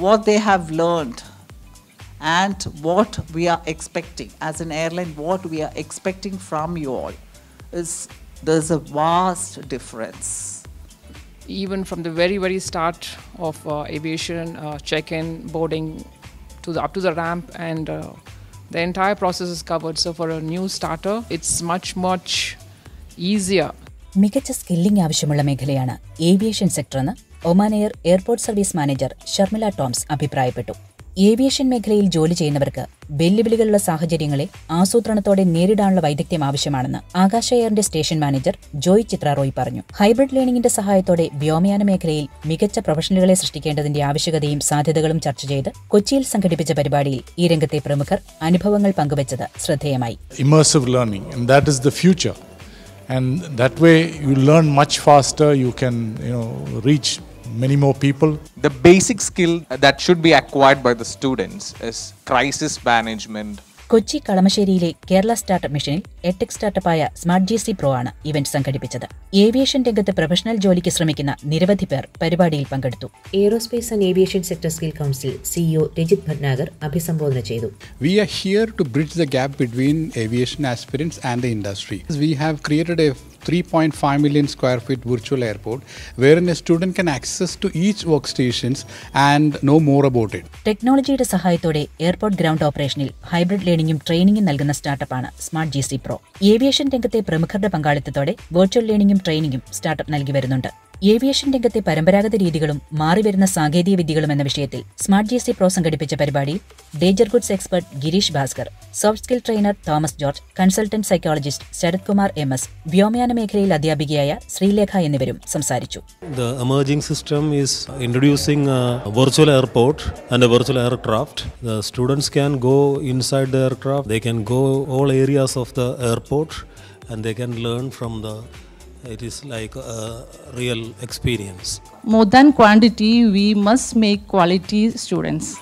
what they have learned and what we are expecting as an airline, what we are expecting from you all is there's a vast difference. even from the very very start of uh, aviation uh, check-in boarding to the up to the ramp and uh, the entire process is covered so for a new starter it's much much easier മികച്ച skilling ആവശ്യമുള്ള മേഖലയാണ് aviation സെക്ടറെന്ന് Oman Air airport service manager Sharmila Toms അഭിപ്രായപ്പെട്ടു aviation മേഖലയിൽ ജോലി ചെയ്യുന്നവർക്ക് വെല്ലുവിളികളുള്ള സാഹചര്യങ്ങളെ ആസൂത്രണത്തോടെ നേരിടാനുള്ള വൈദഗ്ധ്യം ആവശ്യമാണെന്ന് ആകാശ എയറിന്റെ സ്റ്റേഷൻ മാനേജർ ജോയ് ചിത്ര റോയ് പറഞ്ഞു ഹൈബ്രിഡ് ലേണിംഗിന്റെ സഹായത്തോടെ വ്യോമയാന മേഖലയിൽ മികച്ച പ്രൊഫഷണലുകളെ സൃഷ്ടിക്കേണ്ടതിന്റെ ആവശ്യകതയും സാധ്യതകളും ചർച്ച ചെയ്ത് കൊച്ചിയിൽ സംഘടിപ്പിച്ച പരിപാടിയിൽ ഈ രംഗത്തെ പ്രമുഖർ അനുഭവങ്ങൾ പങ്കുവച്ചത് ശ്രദ്ധേയമായി immersive learning that is the future. And that way, you learn much faster. You can, you know, reach many more people. The basic skill that should be acquired by the students is crisis management, Kochi കളമശ്ശേരിയിലെ Kerala startup മിഷനിൽ edtech സ്റ്റാർട്ടപ്പായ smart G C pro ആണ് event സംഘടിപ്പിച്ചത്. Aviation രംഗത്ത് professional ജോലിക്ക് ശ്രമിക്കുന്ന നിരവധി പേർ പരിപാടിയിൽ പങ്കെടുത്തു. Aerospace and aviation sector skill council CEO Rajit Bhatnagar അഭിസംബോധന ചെയ്തു. We are here to bridge the gap between aviation aspirants and the industry we have created a 3.5 million square feet virtual airport wherein a student can access to each workstations and know more about it. ടെക്നോളജിയുടെ സഹായത്തോടെ airport ground ഓപ്പറേഷനിൽ hybrid ലേണിംഗും ട്രെയിനിങ്ങും നൽകുന്ന സ്റ്റാർട്ടപ്പാണ് smart G C pro aviation രംഗത്തെ പ്രമുഖരുടെ പങ്കാളിത്തത്തോടെ virtual ലേണിംഗും ട്രെയിനിങ്ങും സ്റ്റാർട്ടപ്പ് നൽകി വരുന്നുണ്ട് ഏവിയേഷൻ രംഗത്തെ പരമ്പരാഗത രീതികളും മാറിവരുന്ന സാങ്കേതിക വിദ്യകളും എന്ന വിഷയത്തിൽ smart G S C pro സംഘടിപ്പിച്ച പരിപാടിയിൽ danger goods expert Girish Bhaskar soft skill trainer Thomas George consultant psychologist Sarath Kumar M S വ്യോമയാന മേഖലയിൽ അധ്യാപികയായ ശ്രീലേഖ എന്നിവരും സംസാരിച്ചു The emerging system is introducing virtual airport and a virtual aircraft. The students can go inside the aircraft, they can go all areas of the airport and they can learn from the it is like a real experience. more than quantity, we must make quality students.